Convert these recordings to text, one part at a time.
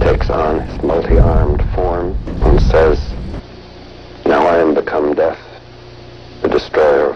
takes on his multi-armed form and says, Now I am become death, the destroyer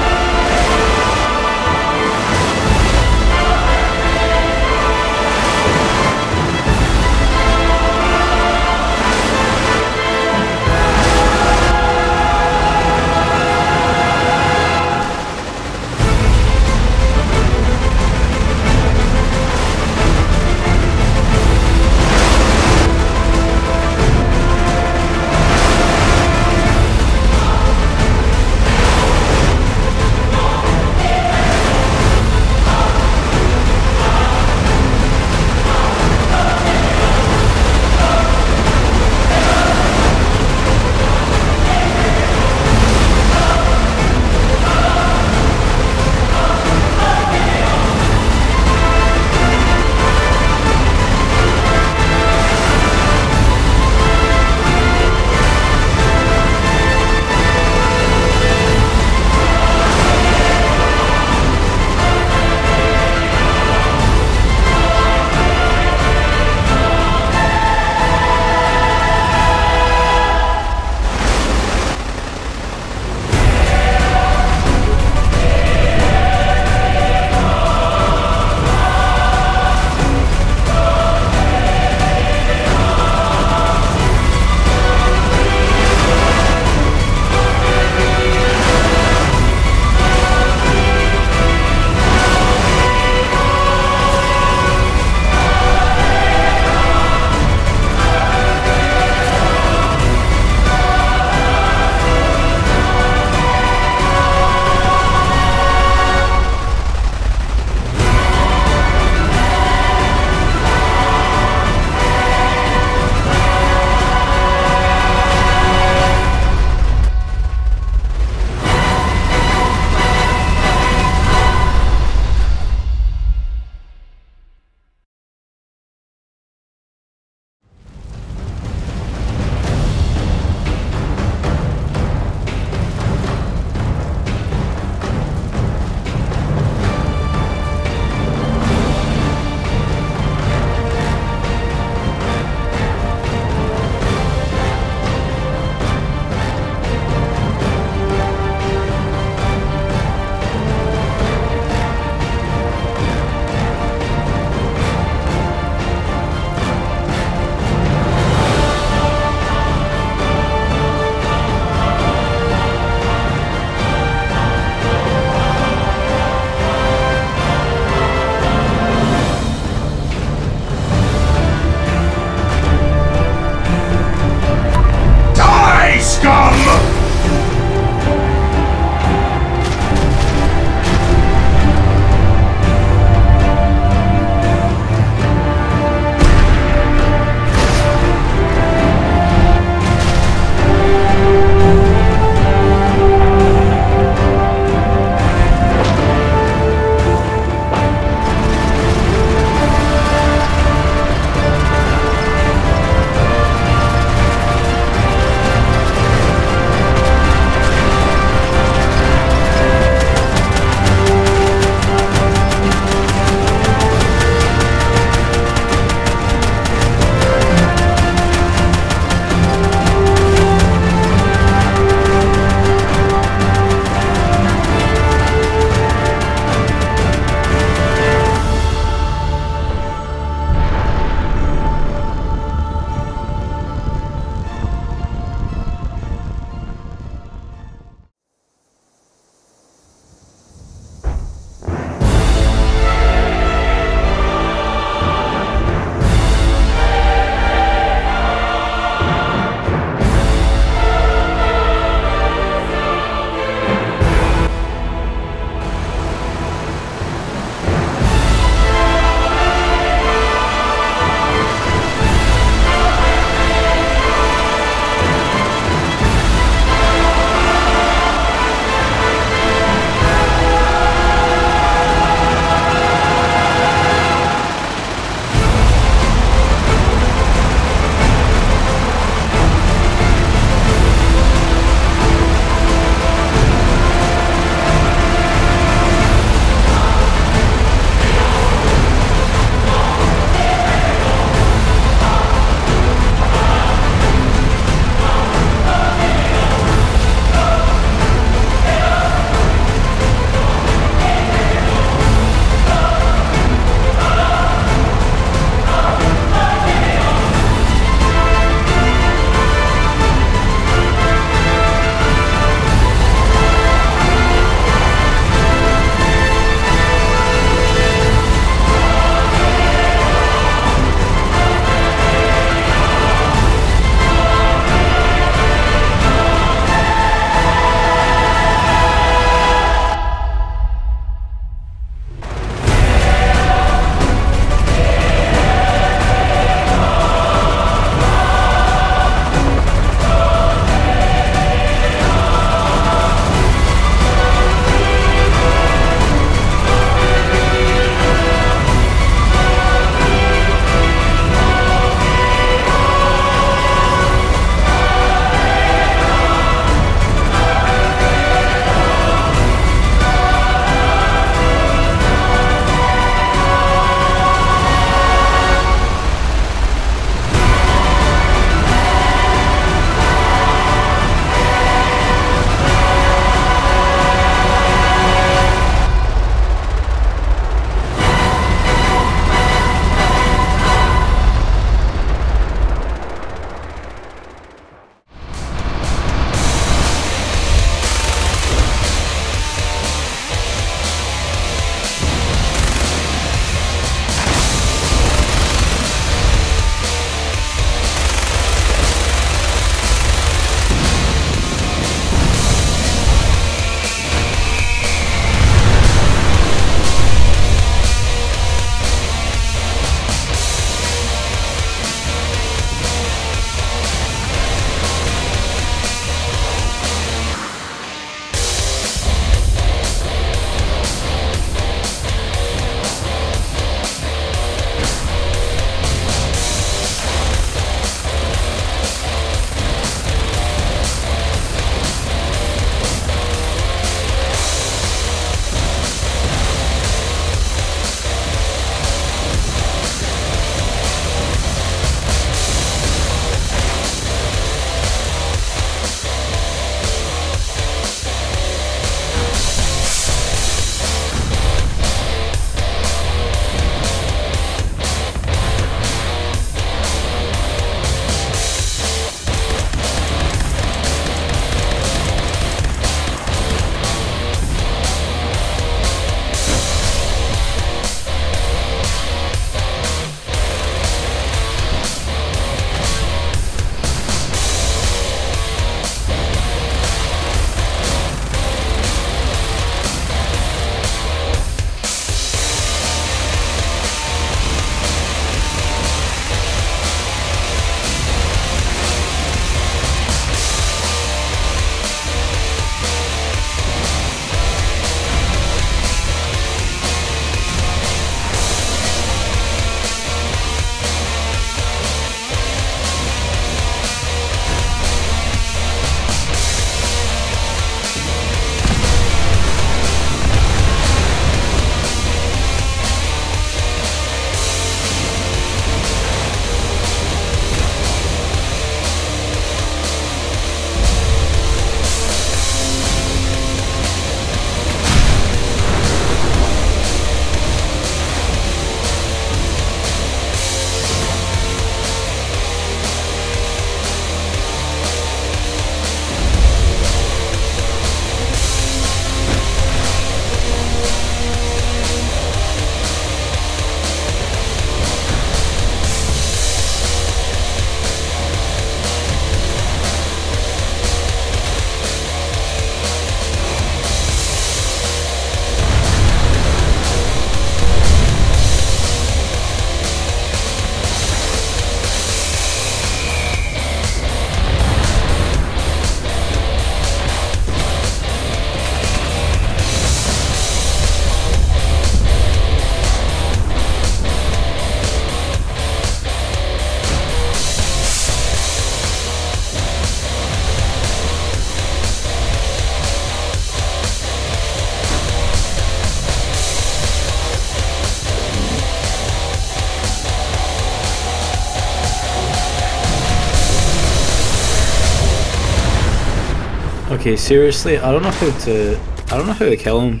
Okay, seriously, I don't know how to. I don't know how to kill him.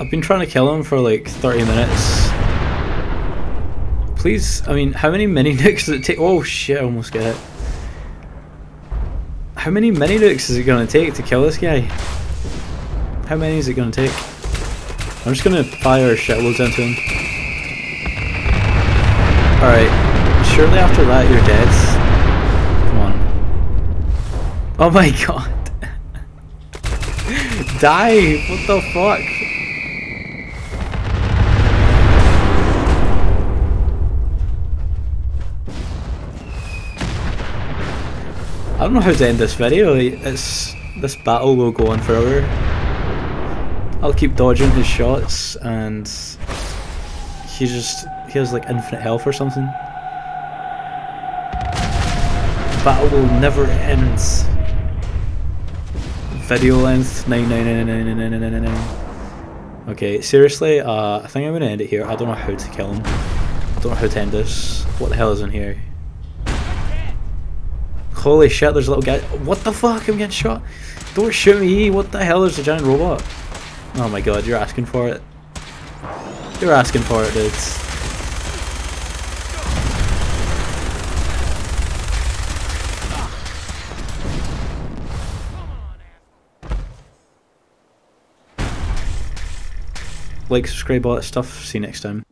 I've been trying to kill him for like 30 minutes. Please, I mean, how many mini nukes does it take? Oh shit, I almost get it. How many mini nukes is it gonna take to kill this guy? How many is it gonna take? I'm just gonna fire shitloads into him. Alright, surely after that you're dead. Come on. Oh my god. Die! What the fuck? I don't know how to end this video. It's this battle will go on forever. I'll keep dodging his shots, and he just he has like infinite health or something. The battle will never end video length nine nine nine nine nine nine nine nine. Okay, seriously, uh, I think I'm gonna end it here. I don't know how to kill him. I don't know how to end this. What the hell is in here? Holy shit, there's a little guy. What the fuck? I'm getting shot. Don't shoot me. What the hell? There's a giant robot. Oh my god, you're asking for it. You're asking for it, dudes. Like, subscribe, all that stuff. See you next time.